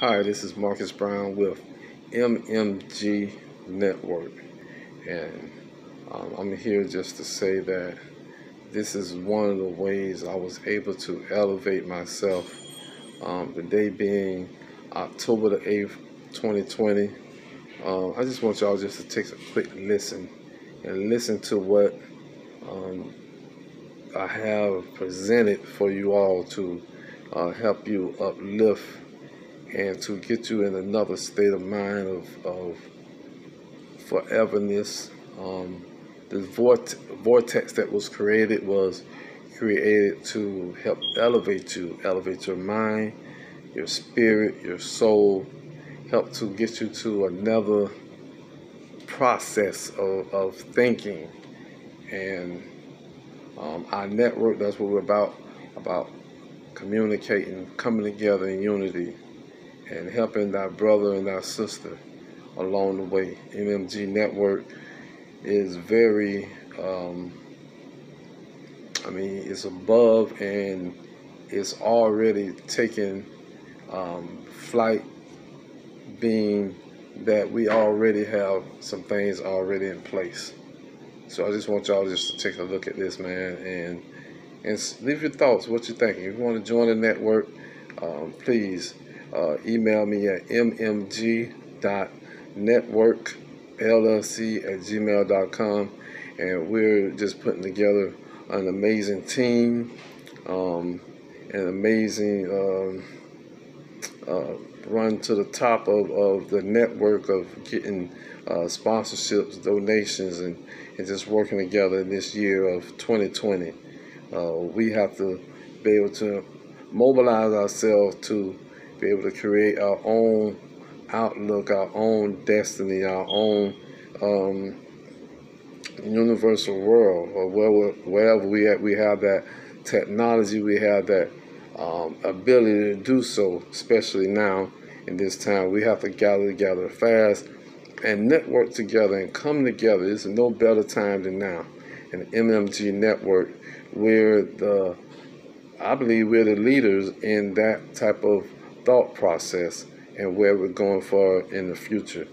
Hi, this is Marcus Brown with MMG Network, and um, I'm here just to say that this is one of the ways I was able to elevate myself. Um, the day being October the 8th, 2020. Um, I just want y'all just to take a quick listen and listen to what um, I have presented for you all to uh, help you uplift and to get you in another state of mind of, of foreverness. Um, the vort- vortex that was created was created to help elevate you, elevate your mind, your spirit, your soul, help to get you to another process of, of thinking. And um, our network, that's what we're about, about communicating, coming together in unity and helping our brother and our sister along the way. MMG Network is very, um, I mean, it's above and it's already taken um, flight, being that we already have some things already in place. So I just want y'all just to take a look at this, man, and and leave your thoughts, what you're thinking. If you want to join the network, um, please uh, email me at mmg.networkllc at gmail.com. And we're just putting together an amazing team, um, an amazing um, uh, run to the top of, of the network of getting uh, sponsorships, donations, and, and just working together in this year of 2020. Uh, we have to be able to mobilize ourselves to be able to create our own outlook, our own destiny, our own um, universal world, or wherever, we have, we have that technology, we have that um, ability to do so, especially now in this time. We have to gather together fast and network together and come together. There's no better time than now. And MMG Network, we're the, I believe we're the leaders in that type of thought process and where we're going for in the future.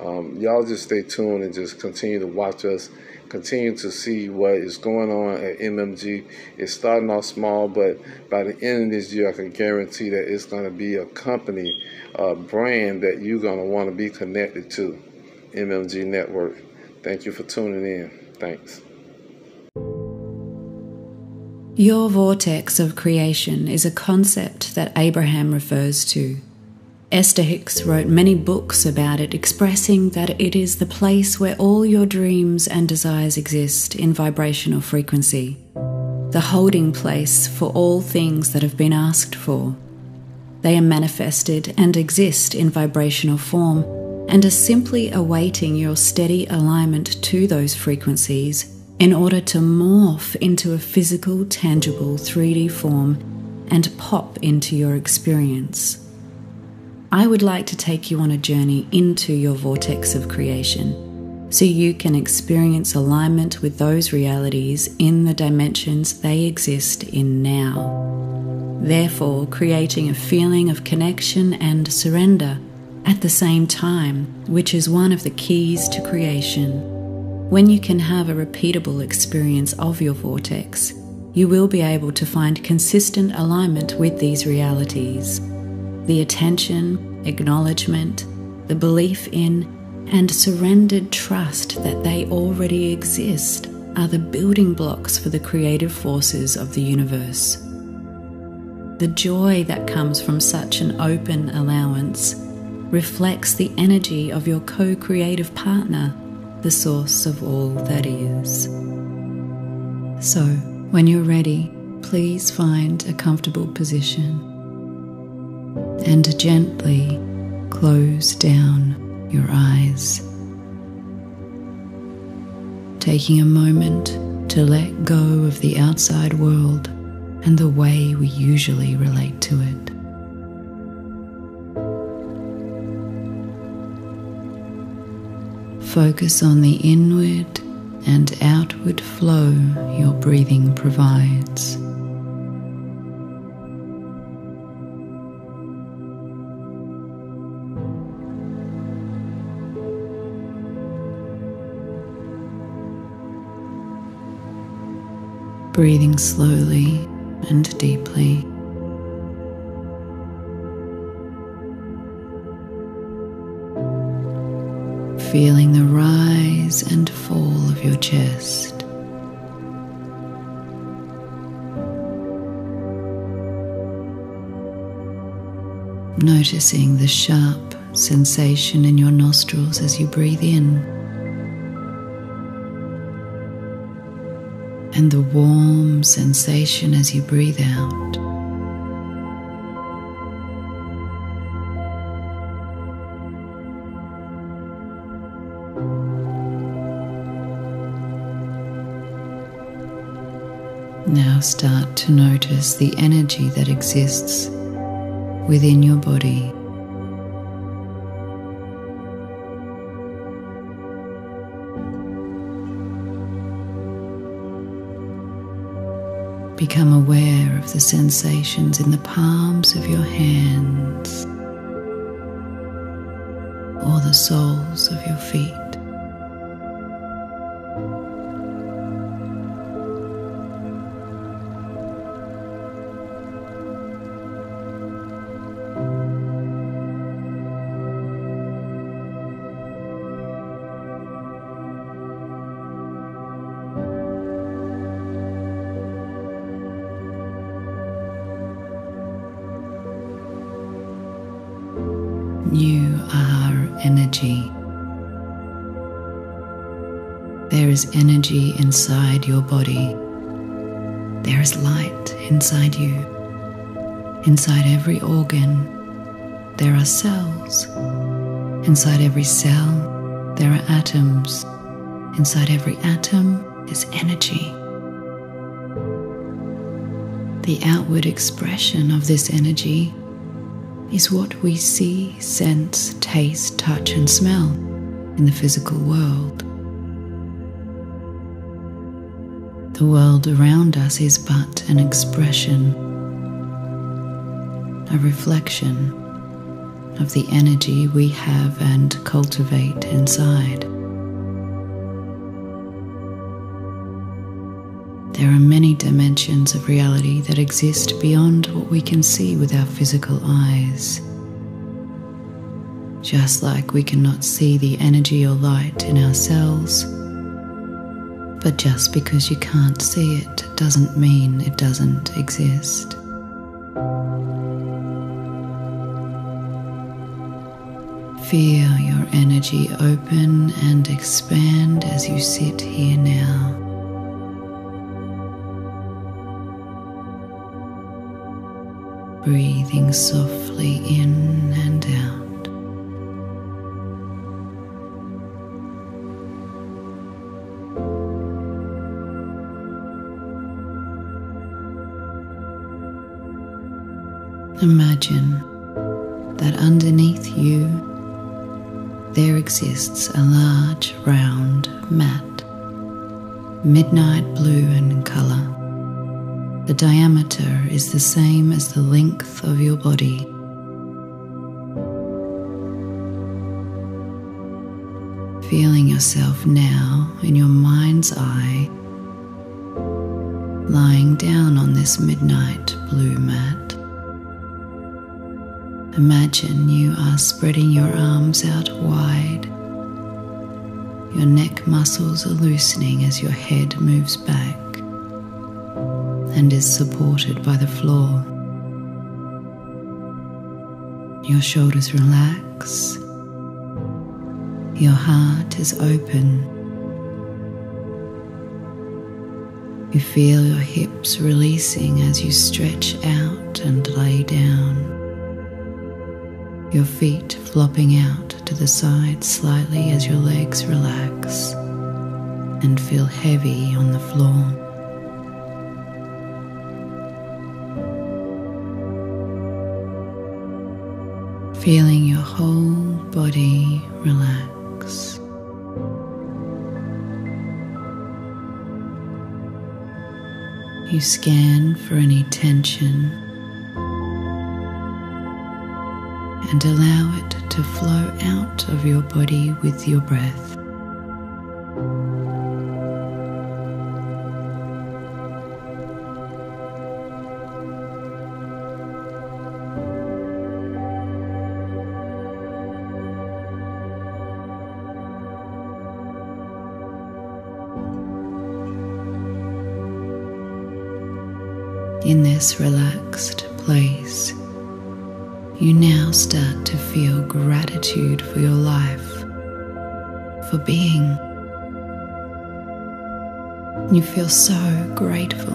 Um, y'all just stay tuned and just continue to watch us, continue to see what is going on at MMG. It's starting off small, but by the end of this year, I can guarantee that it's going to be a company, a brand that you're going to want to be connected to. MMG Network. Thank you for tuning in. Thanks. Your vortex of creation is a concept that Abraham refers to. Esther Hicks wrote many books about it, expressing that it is the place where all your dreams and desires exist in vibrational frequency, the holding place for all things that have been asked for. They are manifested and exist in vibrational form and are simply awaiting your steady alignment to those frequencies in order to morph into a physical, tangible 3D form and pop into your experience. I would like to take you on a journey into your vortex of creation so you can experience alignment with those realities in the dimensions they exist in now. Therefore, creating a feeling of connection and surrender at the same time, which is one of the keys to creation. When you can have a repeatable experience of your vortex, you will be able to find consistent alignment with these realities. The attention, acknowledgement, the belief in, and surrendered trust that they already exist are the building blocks for the creative forces of the universe. The joy that comes from such an open allowance reflects the energy of your co creative partner the source of all that is. So, when you're ready, please find a comfortable position and gently close down your eyes. Taking a moment to let go of the outside world and the way we usually relate to it. Focus on the inward and outward flow your breathing provides. Breathing slowly and deeply. Feeling the rise and fall of your chest. Noticing the sharp sensation in your nostrils as you breathe in. And the warm sensation as you breathe out. Now start to notice the energy that exists within your body. Become aware of the sensations in the palms of your hands or the soles of your feet. You are energy. There is energy inside your body. There is light inside you. Inside every organ, there are cells. Inside every cell, there are atoms. Inside every atom is energy. The outward expression of this energy is what we see, sense, taste, touch, and smell in the physical world. The world around us is but an expression, a reflection of the energy we have and cultivate inside. There are many dimensions of reality that exist beyond what we can see with our physical eyes. Just like we cannot see the energy or light in ourselves, but just because you can't see it doesn't mean it doesn't exist. Feel your energy open and expand as you sit here now. Breathing softly in and out. Imagine that underneath you there exists a large round mat, midnight blue in colour. The diameter is the same as the length of your body. Feeling yourself now in your mind's eye, lying down on this midnight blue mat. Imagine you are spreading your arms out wide. Your neck muscles are loosening as your head moves back and is supported by the floor. Your shoulders relax. Your heart is open. You feel your hips releasing as you stretch out and lay down. Your feet flopping out to the side slightly as your legs relax and feel heavy on the floor. Feeling your whole body relax. You scan for any tension and allow it to flow out of your body with your breath. This relaxed place, you now start to feel gratitude for your life, for being. You feel so grateful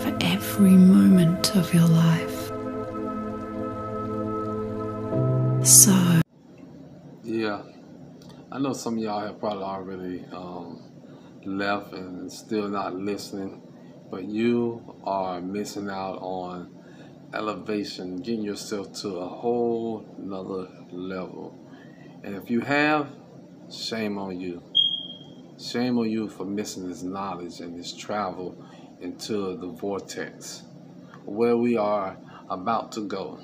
for every moment of your life. So, Yeah, I know some of y'all have probably already um, left and still not listening, but you are missing out on elevation, getting yourself to a whole nother level. And if you have, shame on you. Shame on you for missing this knowledge and this travel into the vortex where we are about to go.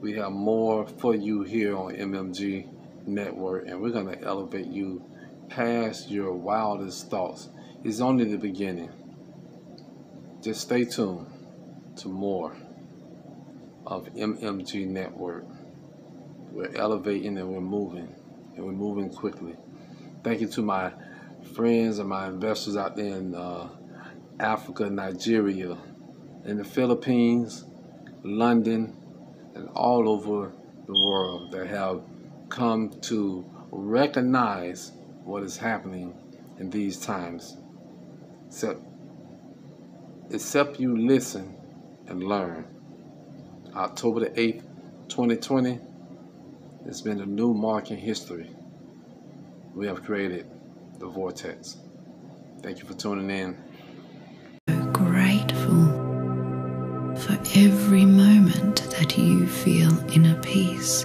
We have more for you here on MMG Network, and we're going to elevate you past your wildest thoughts. It's only the beginning. Just stay tuned to more of MMG Network. We're elevating and we're moving, and we're moving quickly. Thank you to my friends and my investors out there in uh, Africa, Nigeria, in the Philippines, London, and all over the world that have come to recognize what is happening in these times. Except, except you listen and learn. October the 8th, 2020, it's been a new mark in history. We have created the vortex. Thank you for tuning in. So grateful for every moment that you feel inner peace.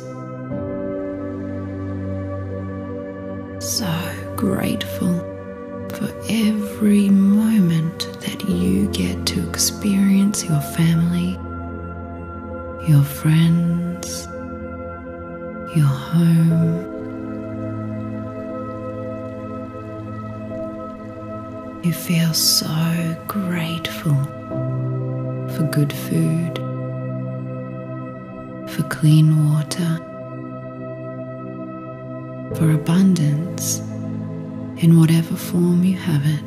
So grateful for every moment experience your family, your friends, your home. You feel so grateful for good food, for clean water, for abundance in whatever form you have it.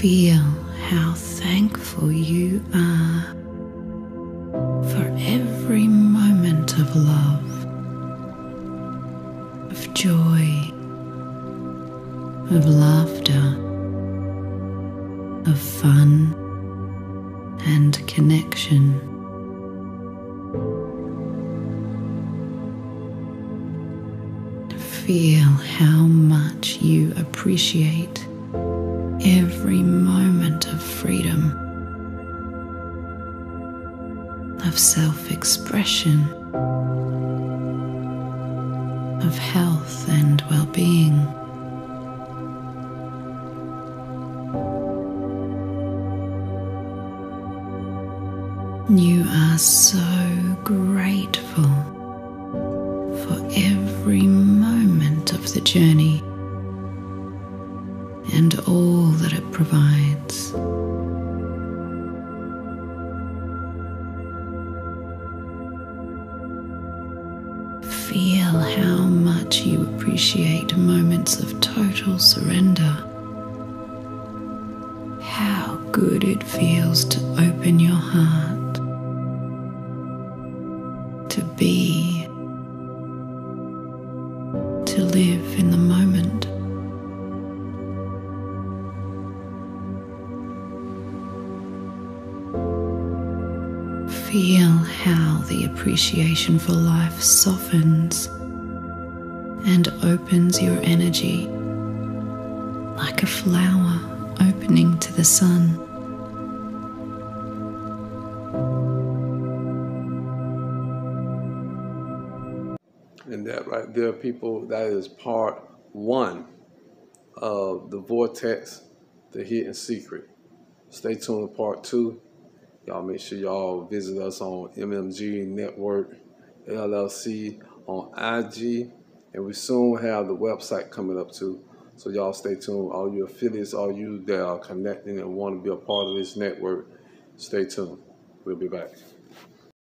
Feel how thankful you are for every moment of love, of joy, of laughter, of fun and connection. Feel how much you appreciate every moment of freedom, of self expression, of health and well being. You are so grateful for every moment of the journey and all that it provides. Feel how much you appreciate moments of total surrender. How good it feels to open your heart, to be, to live in the moment. Feel how the appreciation for life softens and opens your energy like a flower opening to the sun. And that right there, people, that is part one of the vortex, the hidden secret. Stay tuned to part two. Y'all make sure y'all visit us on MMG Network LLC on IG. And we soon have the website coming up too. So y'all stay tuned. All your affiliates, all you that are connecting and want to be a part of this network, stay tuned. We'll be back.